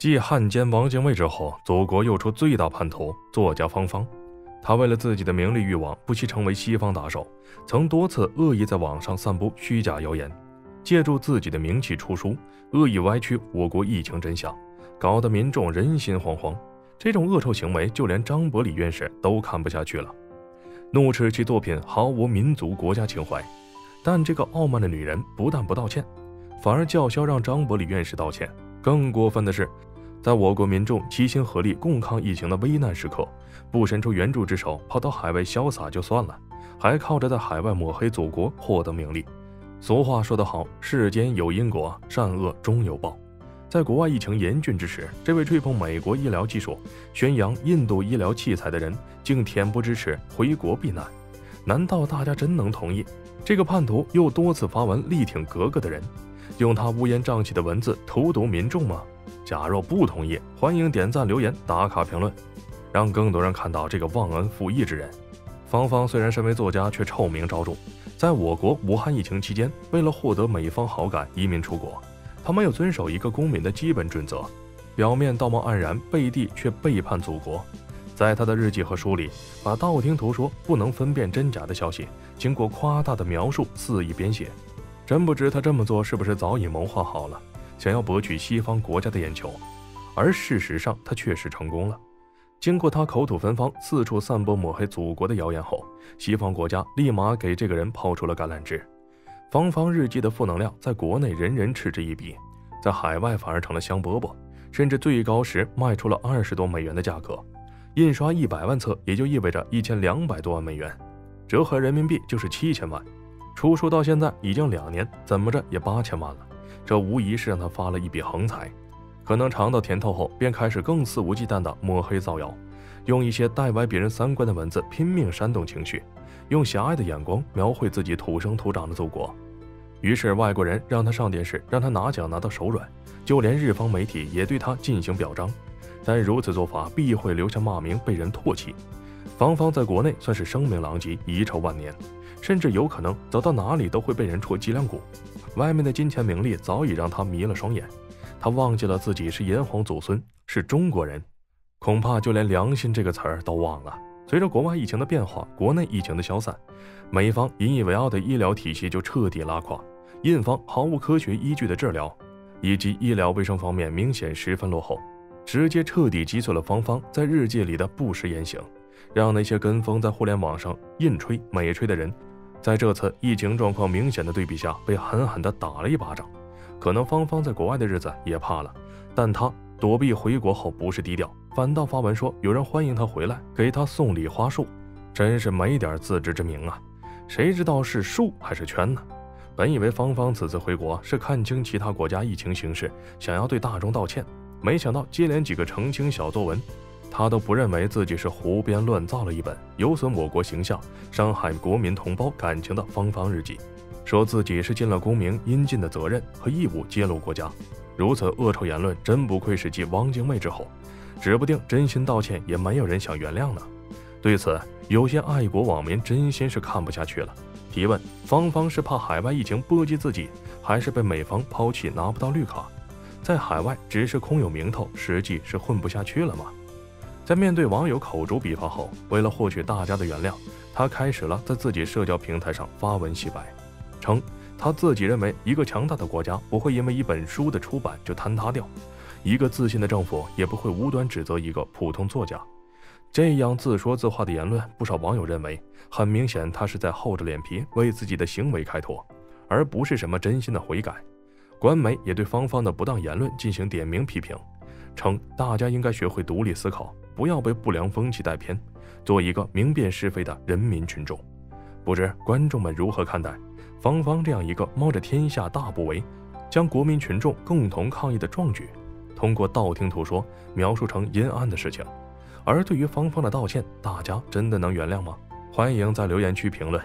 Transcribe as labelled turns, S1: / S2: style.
S1: 继汉奸王精卫之后，祖国又出最大叛徒作家方方。他为了自己的名利欲望，不惜成为西方打手，曾多次恶意在网上散布虚假谣言，借助自己的名气出书，恶意歪曲我国疫情真相，搞得民众人心惶惶。这种恶臭行为，就连张伯礼院士都看不下去了，怒斥其作品毫无民族国家情怀。但这个傲慢的女人不但不道歉，反而叫嚣让张伯礼院士道歉。更过分的是，在我国民众齐心合力共抗疫情的危难时刻，不伸出援助之手，跑到海外潇洒就算了，还靠着在海外抹黑祖国获得名利。俗话说得好，世间有因果，善恶终有报。在国外疫情严峻之时，这位吹捧美国医疗技术、宣扬印度医疗器材的人，竟恬不知耻回国避难。难道大家真能同意？这个叛徒又多次发文力挺格格的人，用他乌烟瘴气的文字荼毒民众吗？假若不同意，欢迎点赞、留言、打卡、评论，让更多人看到这个忘恩负义之人。芳芳虽然身为作家，却臭名昭著，在我国武汉疫情期间，为了获得美方好感，移民出国。他没有遵守一个公民的基本准则，表面道貌岸然，背地却背叛祖国。在他的日记和书里，把道听途说、不能分辨真假的消息，经过夸大的描述，肆意编写。真不知他这么做是不是早已谋划好了，想要博取西方国家的眼球。而事实上，他确实成功了。经过他口吐芬芳、四处散播抹黑祖国的谣言后，西方国家立马给这个人抛出了橄榄枝。芳芳日记的负能量在国内人人嗤之以鼻，在海外反而成了香饽饽，甚至最高时卖出了二十多美元的价格。印刷一百万册，也就意味着一千两百多万美元，折合人民币就是七千万。出书到现在已经两年，怎么着也八千万了，这无疑是让他发了一笔横财。可能尝到甜头后，便开始更肆无忌惮地抹黑造谣，用一些带歪别人三观的文字拼命煽动情绪，用狭隘的眼光描绘自己土生土长的祖国。于是外国人让他上电视，让他拿奖拿到手软，就连日方媒体也对他进行表彰。但如此做法必会留下骂名，被人唾弃。芳芳在国内算是声名狼藉，遗臭万年，甚至有可能走到哪里都会被人戳脊梁骨。外面的金钱名利早已让他迷了双眼，他忘记了自己是炎黄祖孙，是中国人，恐怕就连良心这个词儿都忘了。随着国外疫情的变化，国内疫情的消散，美方引以为傲的医疗体系就彻底拉垮，印方毫无科学依据的治疗，以及医疗卫生方面明显十分落后。直接彻底击碎了芳芳在日记里的不实言行，让那些跟风在互联网上硬吹美吹的人，在这次疫情状况明显的对比下，被狠狠地打了一巴掌。可能芳芳在国外的日子也怕了，但她躲避回国后不是低调，反倒发文说有人欢迎她回来，给她送礼花束，真是没点自知之明啊！谁知道是树还是圈呢？本以为芳芳此次回国是看清其他国家疫情形势，想要对大众道歉。没想到接连几个澄清小作文，他都不认为自己是胡编乱造了一本有损我国形象、伤害国民同胞感情的芳芳日记，说自己是尽了公民应尽的责任和义务，揭露国家。如此恶臭言论，真不愧是继汪精卫之后，指不定真心道歉也没有人想原谅呢。对此，有些爱国网民真心是看不下去了，提问：芳芳是怕海外疫情波及自己，还是被美方抛弃拿不到绿卡？在海外只是空有名头，实际是混不下去了吗？在面对网友口诛笔伐后，为了获取大家的原谅，他开始了在自己社交平台上发文洗白，称他自己认为一个强大的国家不会因为一本书的出版就坍塌掉，一个自信的政府也不会无端指责一个普通作家。这样自说自话的言论，不少网友认为很明显他是在厚着脸皮为自己的行为开脱，而不是什么真心的悔改。官媒也对芳芳的不当言论进行点名批评，称大家应该学会独立思考，不要被不良风气带偏，做一个明辨是非的人民群众。不知观众们如何看待芳芳这样一个冒着天下大不韪，将国民群众共同抗疫的壮举，通过道听途说描述成阴暗的事情？而对于芳芳的道歉，大家真的能原谅吗？欢迎在留言区评论。